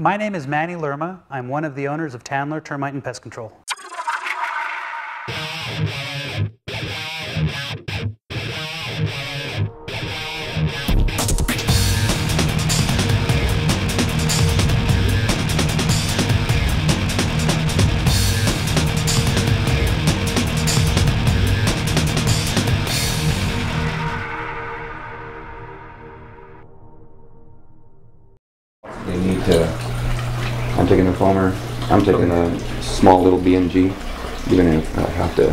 My name is Manny Lerma. I'm one of the owners of Tanler Termite and Pest Control. They need to, I'm taking a foamer, I'm taking a small little B and G. You're gonna uh, have to,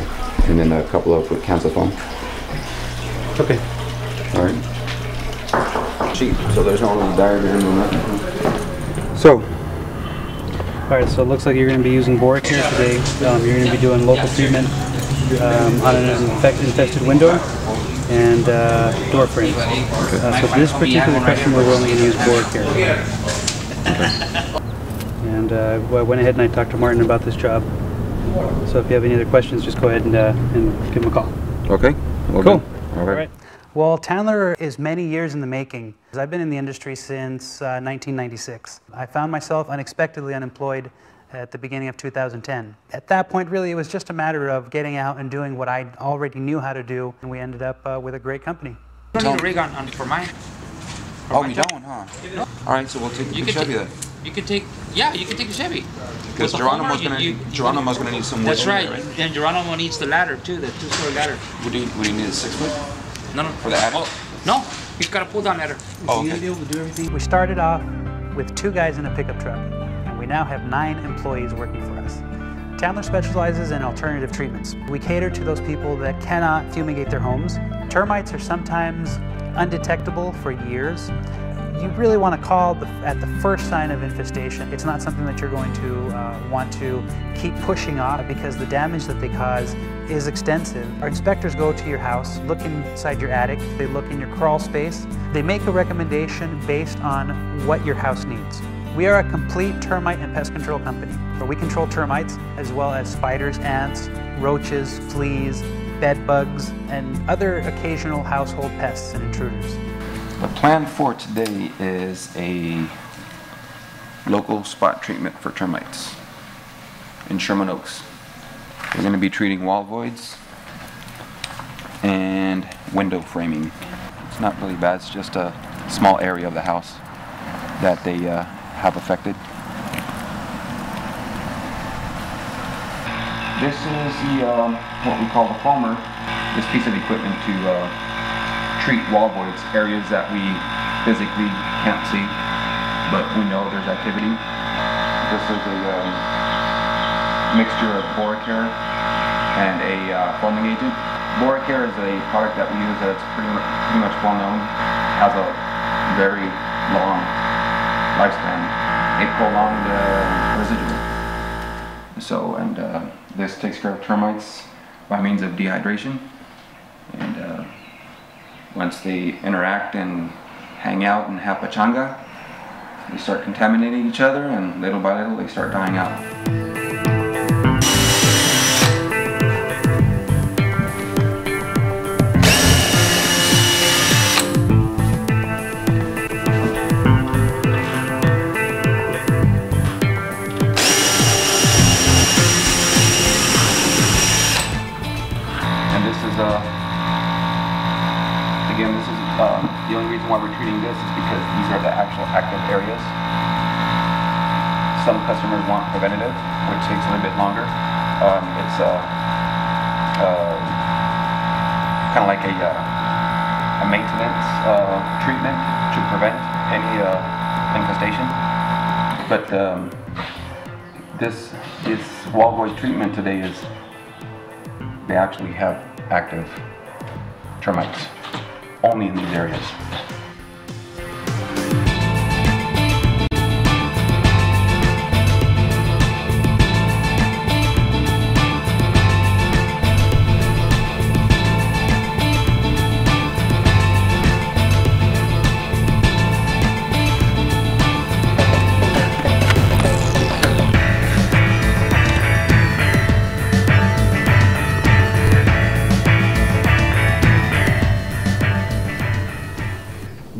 and then a couple of with cancer foam. Okay. All right. Cheap, so there's no little diagram on that. So, All right, so it looks like you're going to be using Boracare today. Um, you're going to be doing local treatment um, on an infect- infested window and uh, door frames. Uh, so for this particular customer, we're only going to use Boracare. And uh, I went ahead and I talked to Martin about this job. So if you have any other questions, just go ahead and, uh, and give him a call. okay. well Cool. done. All right. Well, Tanler is many years in the making. I've been in the industry since uh, 1996. I found myself unexpectedly unemployed at the beginning of 2010. At that point, really, it was just a matter of getting out and doing what I already knew how to do, and we ended up uh, with a great company. don't need a rig on, on for mine. For Oh, my we job. don't, huh? All right, so we'll take You the Chevy then. You can take, yeah, you could take the Chevy. Because Geronimo's gonna, you- you- Geronimo's gonna need some wood That's right. anyway, And Geronimo needs the ladder too, the two-story ladder. Would you, would you need a six foot? No, no. For the attic? Oh, no, he's got a pull-down ladder. Oh, okay. We started off with two guys in a pickup truck, and we now have nine employees working for us. Tanler specializes in alternative treatments. We cater to those people that cannot fumigate their homes. Termites are sometimes undetectable for years. You really want to call at the first sign of infestation. It's not something that you're going to uh, want to keep pushing off because the damage that they cause is extensive. Our inspectors go to your house, look inside your attic, they look in your crawl space. They make a recommendation based on what your house needs. We are a complete termite and pest control company where we control termites as well as spiders, ants, roaches, fleas, bed bugs, and other occasional household pests and intruders. The plan for today is a local spot treatment for termites in Sherman Oaks. We're going to be treating wall voids and window framing. It's not really bad, it's just a small area of the house that they uh, have affected. This is the um, what we call the foamer, this piece of equipment to uh, treat wall voids, areas that we physically can't see, but we know there's activity. This is a um, mixture of Boracare and a uh, foaming agent. Boracare is a product that we use that's pretty much, pretty much well known, has a very long lifespan, a prolonged uh, residual. So, and uh, this takes care of termites by means of dehydration. And uh, once they interact and hang out and have pachanga, they start contaminating each other and little by little they start dying out. Again, this is um, the only reason why we're treating this is because these are the actual active areas. Some customers want preventative, which takes a little bit longer. Um, it's uh, uh, kind of like a, uh, a maintenance uh, treatment to prevent any uh, infestation. But um, this this wall void treatment today is they actually have active termites only in these areas.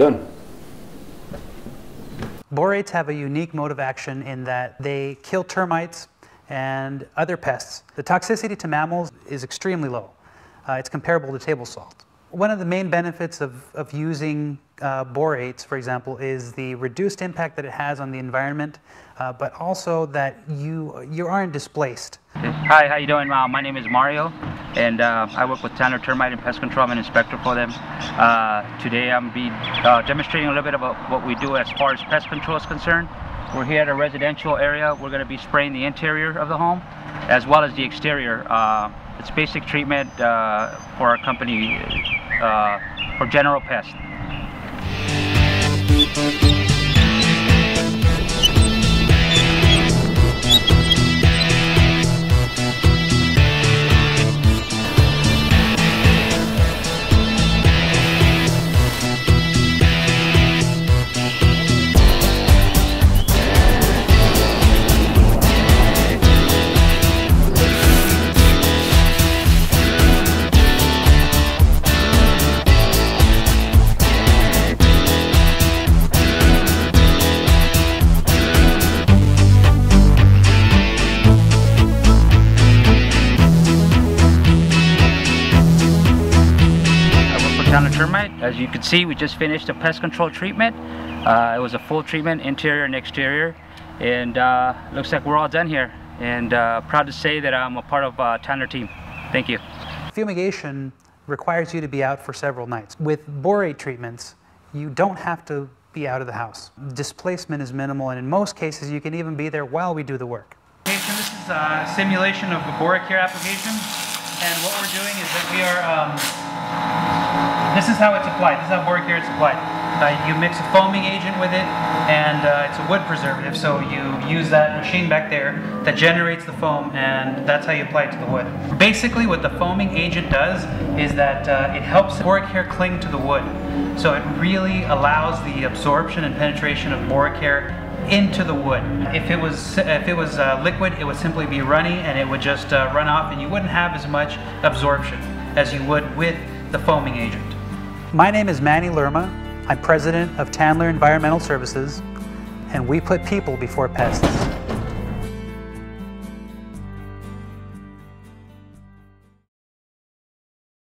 Done. Borates have a unique mode of action in that they kill termites and other pests. The toxicity to mammals is extremely low. Uh, it's comparable to table salt. One of the main benefits of, of using uh, borates, for example, is the reduced impact that it has on the environment, uh, but also that you, you aren't displaced. Hi, how you doing? Uh, my name is Mario, and uh, I work with Tanler Termite and Pest Control. I'm an inspector for them. Uh, today I'm be uh, demonstrating a little bit about what we do as far as pest control is concerned. We're here at a residential area. We're going to be spraying the interior of the home as well as the exterior. It's basic treatment for our company Uh, for general pests. Tanler Termite. As you can see, we just finished a pest control treatment. Uh, it was a full treatment, interior and exterior. And uh, looks like we're all done here. And uh, proud to say that I'm a part of uh, Tanler team. Thank you. Fumigation requires you to be out for several nights. With borate treatments, you don't have to be out of the house. Displacement is minimal, and in most cases, you can even be there while we do the work. Okay, so this is a simulation of a the Boracare application, and what we're doing is that we are um, this is how it's applied. This is how boric acid is applied. Uh, you mix a foaming agent with it, and uh, it's a wood preservative, so you use that machine back there that generates the foam, and that's how you apply it to the wood. Basically, what the foaming agent does is that uh, it helps Boracare cling to the wood. So it really allows the absorption and penetration of Boracare into the wood. If it was if it was uh, liquid, it would simply be runny and it would just uh, run off, and you wouldn't have as much absorption as you would with the foaming agent. My name is Manny Lerma. I'm president of Tanler Environmental Services, and we put people before pests.